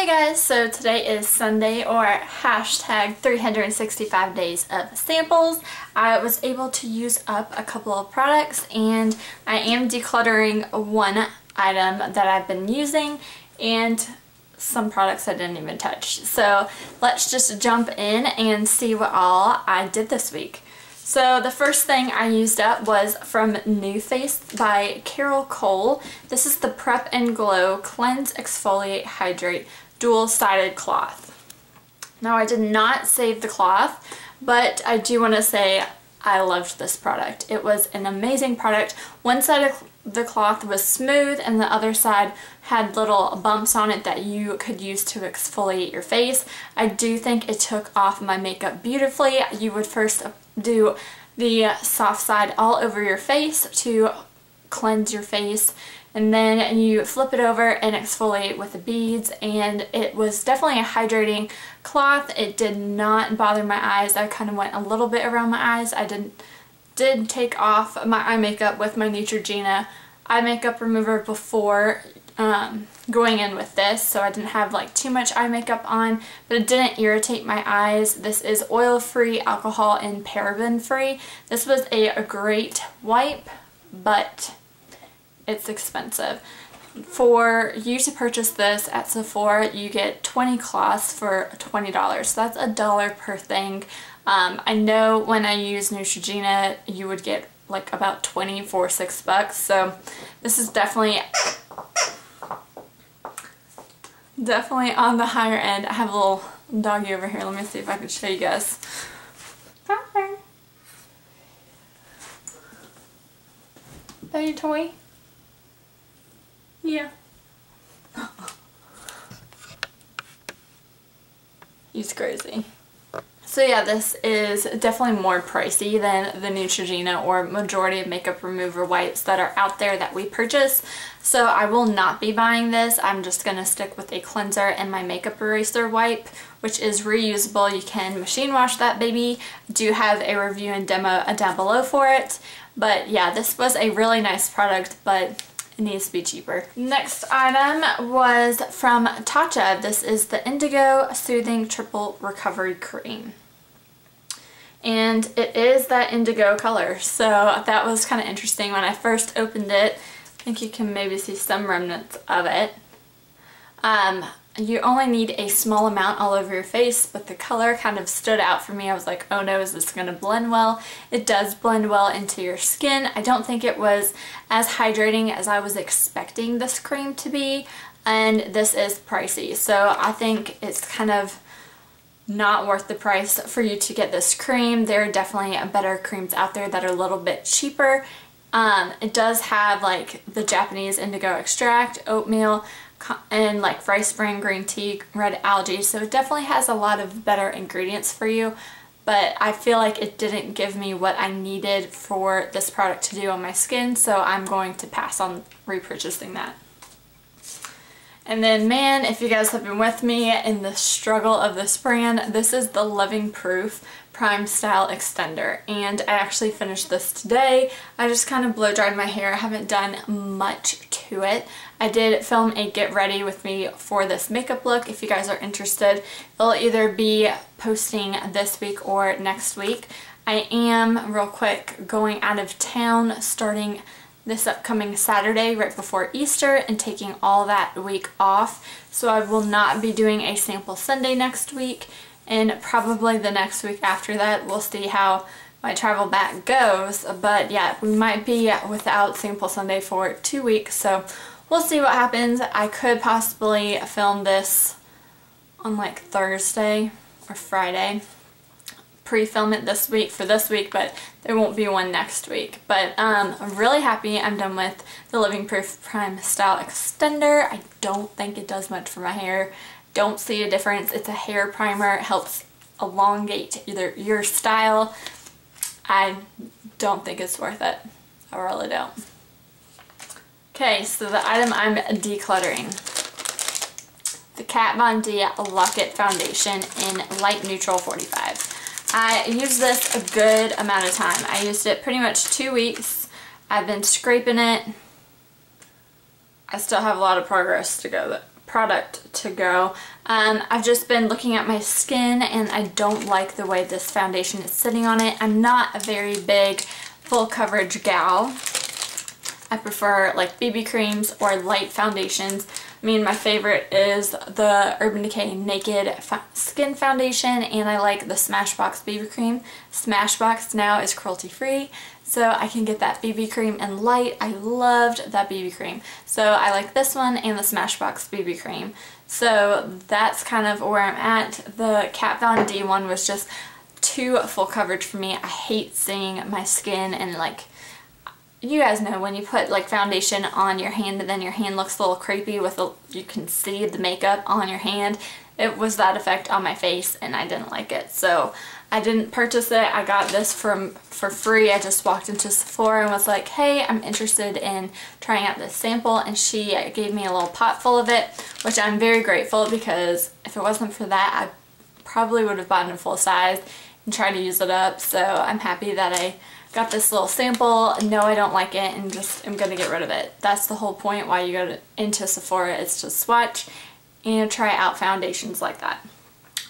Hey guys, so today is Sunday or hashtag 365 days of samples. I was able to use up a couple of products and I am decluttering one item that I've been using and some products I didn't even touch. So let's just jump in and see what all I did this week. So the first thing I used up was from NuFace by Carol Cole. This is the Prep and Glow Cleanse Exfoliate Hydrate Dual-Sided Cloth. Now I did not save the cloth, but I do want to say I loved this product. It was an amazing product. One side of the cloth was smooth and the other side had little bumps on it that you could use to exfoliate your face. I do think it took off my makeup beautifully. You would first do the soft side all over your face to cleanse your face and then you flip it over and exfoliate with the beads and it was definitely a hydrating cloth. It did not bother my eyes. I kind of went a little bit around my eyes. I did, did take off my eye makeup with my Neutrogena eye makeup remover before um, going in with this so I didn't have like too much eye makeup on but it didn't irritate my eyes. This is oil free, alcohol and paraben free. This was a, a great wipe but it's expensive. For you to purchase this at Sephora, you get 20 cloths for $20. So that's a dollar per thing. Um, I know when I use Neutrogena, you would get like about 20 for six bucks. So this is definitely definitely on the higher end. I have a little doggy over here. Let me see if I can show you guys. Hi. That your toy? Yeah. He's crazy. So yeah, this is definitely more pricey than the Neutrogena or majority of makeup remover wipes that are out there that we purchase. So I will not be buying this. I'm just going to stick with a cleanser and my makeup eraser wipe, which is reusable. You can machine wash that baby. I do have a review and demo down below for it. But yeah, this was a really nice product, but needs to be cheaper. Next item was from Tatcha. This is the Indigo Soothing Triple Recovery Cream. And it is that indigo color, so that was kind of interesting. When I first opened it, I think you can maybe see some remnants of it. Um, you only need a small amount all over your face, but the color kind of stood out for me. I was like, oh no, is this going to blend well? It does blend well into your skin. I don't think it was as hydrating as I was expecting this cream to be, and this is pricey. So I think it's kind of not worth the price for you to get this cream. There are definitely better creams out there that are a little bit cheaper. Um, it does have like the Japanese indigo extract, oatmeal, and like rice bran green tea, red algae. So it definitely has a lot of better ingredients for you. But I feel like it didn't give me what I needed for this product to do on my skin. So I'm going to pass on repurchasing that. And then man, if you guys have been with me in the struggle of this brand, this is the Living Proof Prime Style Extender. And I actually finished this today. I just kind of blow dried my hair. I haven't done much to it. I did film a get ready with me for this makeup look. If you guys are interested, it'll either be posting this week or next week. I am, real quick, going out of town starting this upcoming Saturday right before Easter and taking all that week off. So I will not be doing a sample Sunday next week and probably the next week after that. We'll see how my travel back goes. But yeah, we might be without sample Sunday for two weeks. So we'll see what happens. I could possibly film this on like Thursday or Friday pre-film it this week for this week, but there won't be one next week. But um, I'm really happy I'm done with the Living Proof Prime Style Extender. I don't think it does much for my hair. Don't see a difference. It's a hair primer. It helps elongate either your style. I don't think it's worth it. I really don't. Okay, so the item I'm decluttering. The Kat Von D Lock-It Foundation in Light Neutral 45. I used this a good amount of time. I used it pretty much two weeks. I've been scraping it. I still have a lot of progress to go product to go. Um, I've just been looking at my skin and I don't like the way this foundation is sitting on it. I'm not a very big full coverage gal. I prefer like BB creams or light foundations. I mean, my favorite is the Urban Decay Naked Skin Foundation, and I like the Smashbox BB Cream. Smashbox now is cruelty free, so I can get that BB cream in light. I loved that BB cream. So I like this one and the Smashbox BB cream. So that's kind of where I'm at. The Kat Von D one was just too full coverage for me. I hate seeing my skin and like you guys know when you put like foundation on your hand and then your hand looks a little creepy with a, you can see the makeup on your hand. It was that effect on my face and I didn't like it. So I didn't purchase it. I got this from for free. I just walked into Sephora and was like, hey, I'm interested in trying out this sample. And she uh, gave me a little pot full of it, which I'm very grateful because if it wasn't for that, I probably would have bought a full size and tried to use it up. So I'm happy that I got this little sample, no I don't like it, and just I'm gonna get rid of it. That's the whole point why you go to, into Sephora is to swatch and try out foundations like that.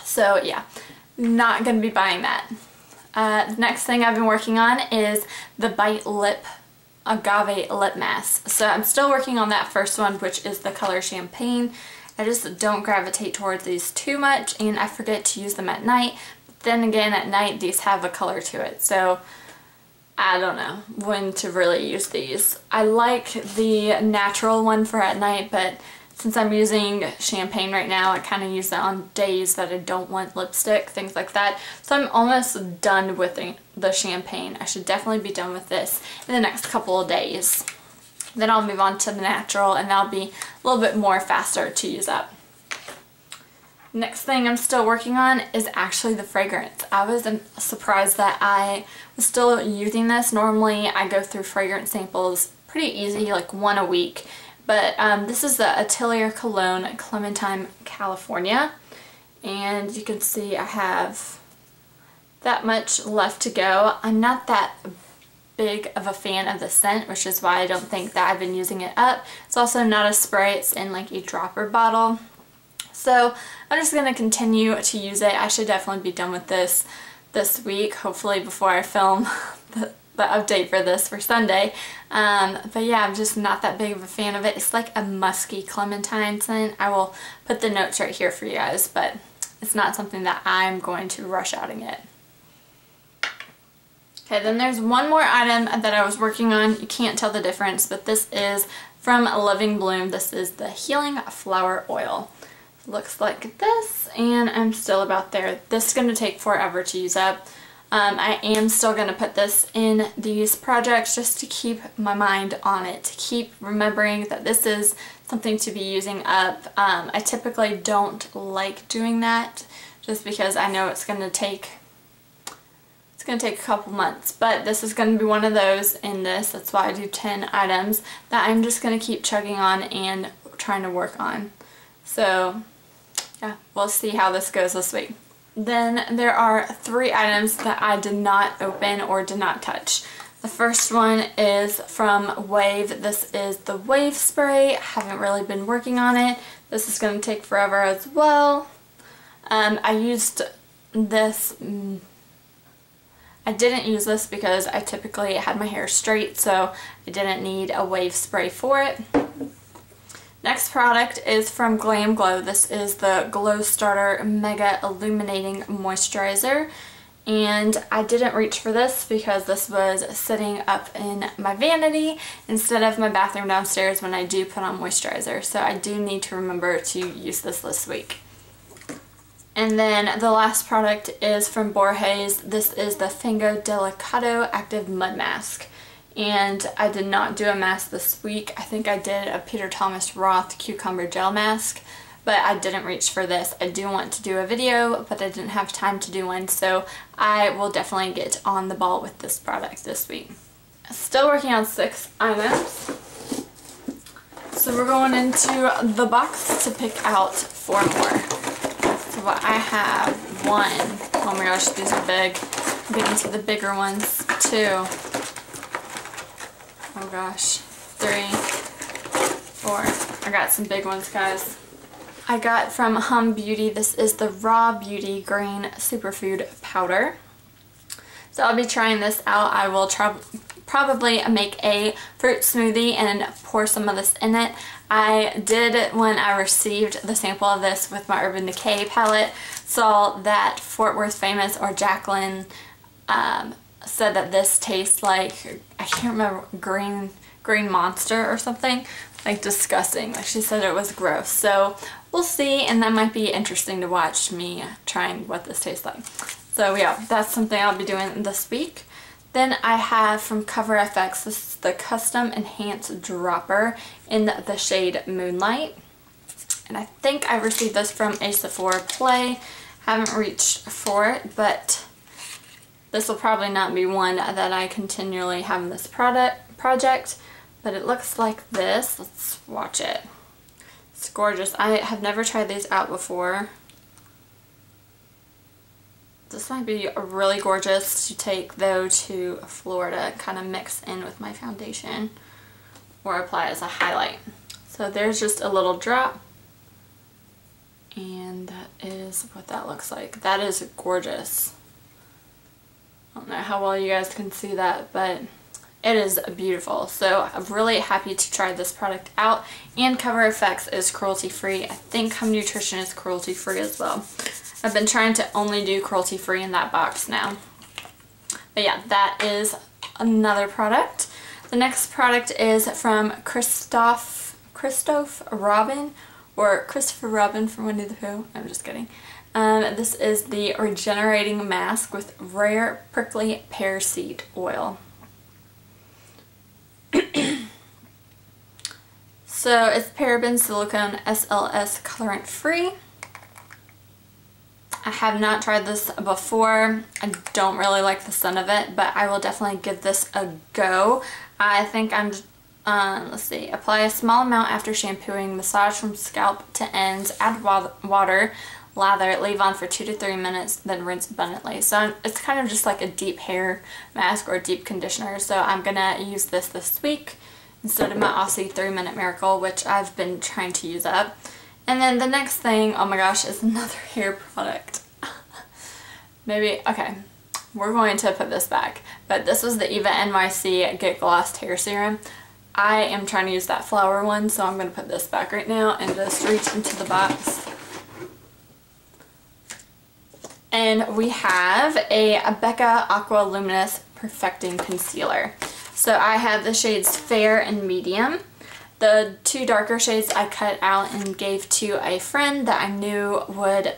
So yeah, not gonna be buying that. Uh, next thing I've been working on is the Bite Lip Agave Lip Mask. So I'm still working on that first one, which is the color Champagne. I just don't gravitate towards these too much and I forget to use them at night. But then again, at night, these have a color to it. So I don't know when to really use these. I like the natural one for at night, but since I'm using champagne right now, I kind of use that on days that I don't want lipstick, things like that. So I'm almost done with the champagne. I should definitely be done with this in the next couple of days. Then I'll move on to the natural and that'll be a little bit more faster to use up. Next thing I'm still working on is actually the fragrance. I was surprised that I was still using this. Normally I go through fragrance samples pretty easy, like one a week. But um, this is the Atelier Cologne Clementine California. And you can see I have that much left to go. I'm not that big of a fan of the scent, which is why I don't think that I've been using it up. It's also not a spray, it's in like a dropper bottle. So I'm just going to continue to use it. I should definitely be done with this this week, hopefully before I film the, the update for this for Sunday. Um, but yeah, I'm just not that big of a fan of it. It's like a musky clementine scent. I will put the notes right here for you guys, but it's not something that I'm going to rush out and get. Okay, then there's one more item that I was working on. You can't tell the difference, but this is from Living Bloom. This is the Healing Flower Oil looks like this and I'm still about there. This is going to take forever to use up. Um, I am still going to put this in these projects just to keep my mind on it, to keep remembering that this is something to be using up. Um, I typically don't like doing that just because I know it's going to take it's going to take a couple months, but this is going to be one of those in this. That's why I do 10 items that I'm just going to keep chugging on and trying to work on. So yeah, we'll see how this goes this week. Then there are three items that I did not open or did not touch. The first one is from Ouai. This is the Wave Spray. I haven't really been working on it. This is going to take forever as well. Um, I used this, mm, I didn't use this because I typically had my hair straight so I didn't need a wave spray for it. Next product is from GlamGlow. This is the Glowstarter Mega Illuminating Moisturizer. And I didn't reach for this because this was sitting up in my vanity instead of my bathroom downstairs when I do put on moisturizer. So I do need to remember to use this this week. And then the last product is from Borghese. This is the Fango Delicato Active Mud Mask and I did not do a mask this week. I think I did a Peter Thomas Roth cucumber gel mask, but I didn't reach for this. I do want to do a video, but I didn't have time to do one, so I will definitely get on the ball with this product this week. Still working on six items. So we're going into the box to pick out four more. So I have one. Oh my gosh, these are big. I'm getting to the bigger ones too oh gosh, three, four. I got some big ones, guys. I got from Hum Beauty. This is the Raw Beauty Green Superfood Powder. So I'll be trying this out. I will probably make a fruit smoothie and pour some of this in it. I did, when I received the sample of this with my Urban Decay palette, saw that Fort Worth Famous or Jacqueline um, said that this tastes like, I can't remember, green, green monster or something. Like disgusting. Like she said it was gross. So we'll see and that might be interesting to watch me trying what this tastes like. So yeah, that's something I'll be doing this week. Then I have from Cover FX, this is the Custom Enhanced Dropper in the shade Moonlight. And I think I received this from a Sephora Play. Haven't reached for it, but this will probably not be one that I continually have in this product project. But it looks like this. Let's watch it. It's gorgeous. I have never tried these out before. This might be really gorgeous to take though to Florida, kind of mix in with my foundation or apply as a highlight. So there's just a little drop and that is what that looks like. That is gorgeous. Don't know how well you guys can see that, but it is beautiful. So I'm really happy to try this product out. And Cover FX is cruelty free. I think Hum Nutrition is cruelty free as well. I've been trying to only do cruelty free in that box now. But yeah, that is another product. The next product is from Christophe, Christophe Robin or Christopher Robin from Winnie the Pooh. I'm just kidding. Um, this is the Regenerating Mask with Rare Prickly Pear Seed Oil. so it's paraben, silicone, SLS colorant free. I have not tried this before. I don't really like the scent of it, but I will definitely give this a go. I think I'm, um, let's see, apply a small amount after shampooing, massage from scalp to ends, add water, lather, leave on for two to three minutes, then rinse abundantly. So it's kind of just like a deep hair mask or deep conditioner. So I'm going to use this this week instead of my Aussie 3 Minute Miracle, which I've been trying to use up. And then the next thing, oh my gosh, is another hair product. Maybe, okay, we're going to put this back. But this was the Eva NYC Get Glossed Hair Serum. I am trying to use that flower one, so I'm going to put this back right now and just reach into the box. And we have a Becca Aqua Luminous Perfecting Concealer. So I have the shades Fair and Medium. The two darker shades I cut out and gave to a friend that I knew would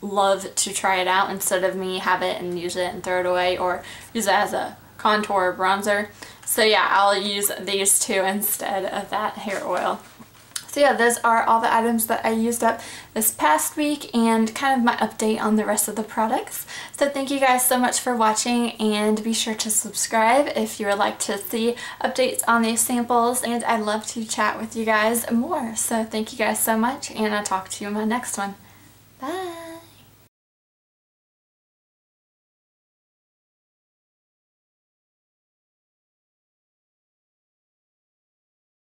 love to try it out instead of me have it and use it and throw it away or use it as a contour bronzer. So yeah, I'll use these two instead of that hair oil. So yeah, those are all the items that I used up this past week and kind of my update on the rest of the products. So thank you guys so much for watching and be sure to subscribe if you would like to see updates on these samples and I'd love to chat with you guys more. So thank you guys so much and I'll talk to you in my next one. Bye!